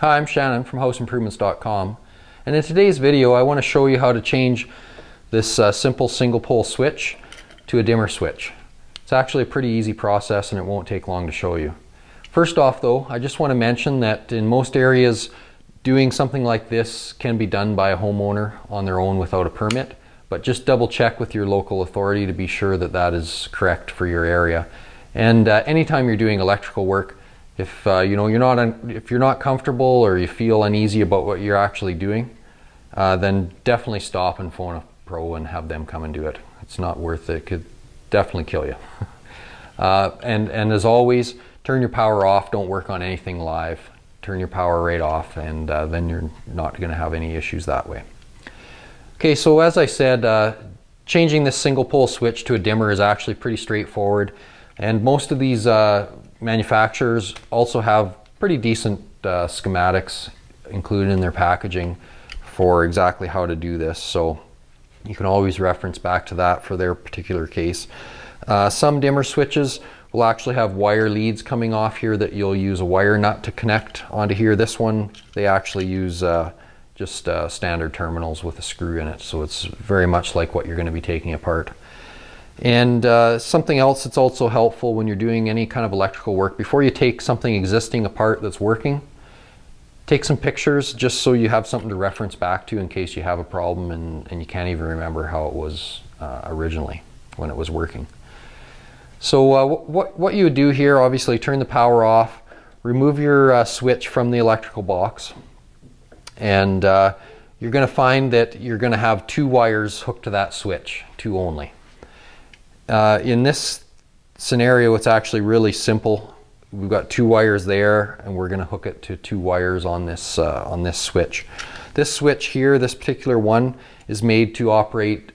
Hi, I'm Shannon from houseimprovements.com and in today's video I want to show you how to change this uh, simple single pole switch to a dimmer switch. It's actually a pretty easy process and it won't take long to show you. First off though, I just want to mention that in most areas doing something like this can be done by a homeowner on their own without a permit, but just double check with your local authority to be sure that that is correct for your area. And uh, anytime you're doing electrical work, if uh, you know you're not if you're not comfortable or you feel uneasy about what you're actually doing, uh, then definitely stop and phone a pro and have them come and do it. It's not worth it. It could definitely kill you. uh, and and as always, turn your power off. Don't work on anything live. Turn your power right off, and uh, then you're not going to have any issues that way. Okay, so as I said, uh, changing this single pole switch to a dimmer is actually pretty straightforward. And most of these uh, manufacturers also have pretty decent uh, schematics included in their packaging for exactly how to do this. So you can always reference back to that for their particular case. Uh, some dimmer switches will actually have wire leads coming off here that you'll use a wire nut to connect onto here. This one, they actually use uh, just uh, standard terminals with a screw in it. So it's very much like what you're going to be taking apart. And uh, something else that's also helpful when you're doing any kind of electrical work, before you take something existing apart that's working, take some pictures just so you have something to reference back to in case you have a problem and, and you can't even remember how it was uh, originally when it was working. So uh, what, what you would do here, obviously turn the power off, remove your uh, switch from the electrical box, and uh, you're going to find that you're going to have two wires hooked to that switch, two only. Uh, in this scenario, it's actually really simple. We've got two wires there, and we're going to hook it to two wires on this uh, on this switch. This switch here, this particular one, is made to operate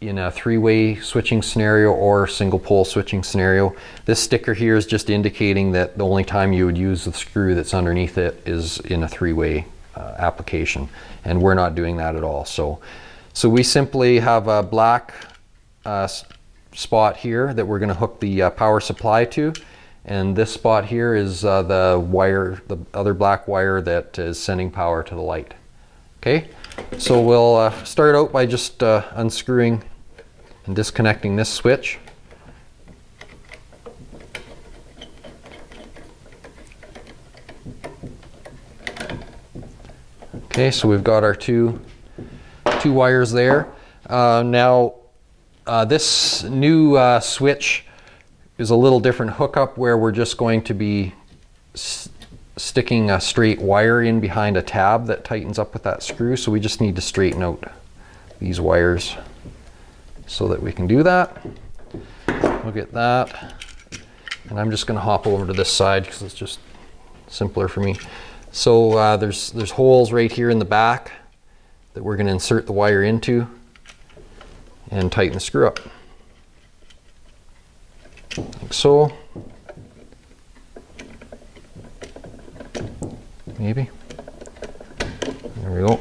in a three-way switching scenario or single pole switching scenario. This sticker here is just indicating that the only time you would use the screw that's underneath it is in a three-way uh, application, and we're not doing that at all. So, so we simply have a black uh, spot here that we're going to hook the uh, power supply to. And this spot here is uh, the wire the other black wire that is sending power to the light. Okay? So we'll uh, start out by just uh, unscrewing and disconnecting this switch. Okay so we've got our two two wires there. Uh, now uh, this new uh, switch is a little different hookup where we're just going to be sticking a straight wire in behind a tab that tightens up with that screw. So we just need to straighten out these wires so that we can do that. We'll get that. And I'm just going to hop over to this side because it's just simpler for me. So uh, there's, there's holes right here in the back that we're going to insert the wire into and tighten the screw up. Like so. Maybe. There we go.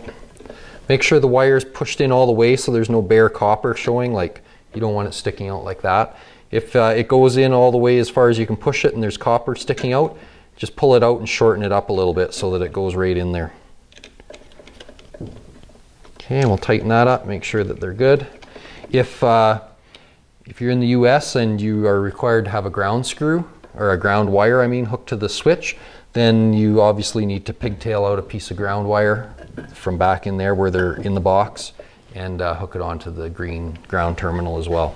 Make sure the wire is pushed in all the way so there's no bare copper showing, like you don't want it sticking out like that. If uh, it goes in all the way as far as you can push it and there's copper sticking out, just pull it out and shorten it up a little bit so that it goes right in there. Okay, and we'll tighten that up, make sure that they're good. If, uh, if you're in the US and you are required to have a ground screw, or a ground wire, I mean, hooked to the switch, then you obviously need to pigtail out a piece of ground wire from back in there where they're in the box and uh, hook it onto the green ground terminal as well.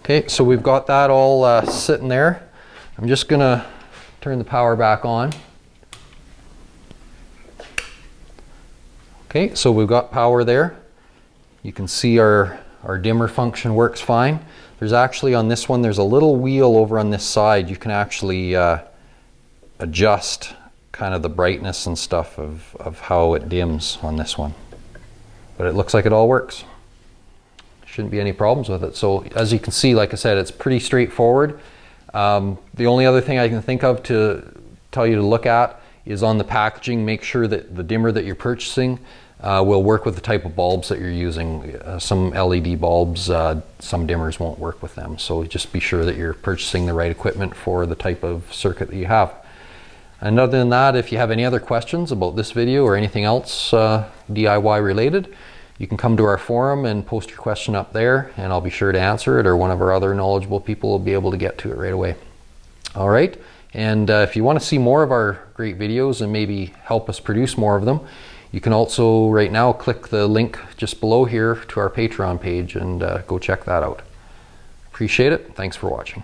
Okay, so we've got that all uh, sitting there. I'm just gonna turn the power back on. Okay, so we've got power there. You can see our, our dimmer function works fine. There's actually on this one, there's a little wheel over on this side. You can actually uh, adjust kind of the brightness and stuff of, of how it dims on this one. But it looks like it all works. Shouldn't be any problems with it. So as you can see, like I said, it's pretty straightforward. Um, the only other thing I can think of to tell you to look at is on the packaging, make sure that the dimmer that you're purchasing uh, will work with the type of bulbs that you're using. Uh, some LED bulbs, uh, some dimmers won't work with them. So just be sure that you're purchasing the right equipment for the type of circuit that you have. And other than that, if you have any other questions about this video or anything else uh, DIY related, you can come to our forum and post your question up there and I'll be sure to answer it or one of our other knowledgeable people will be able to get to it right away. All right, and uh, if you want to see more of our great videos and maybe help us produce more of them, you can also right now click the link just below here to our Patreon page and uh, go check that out. Appreciate it. Thanks for watching.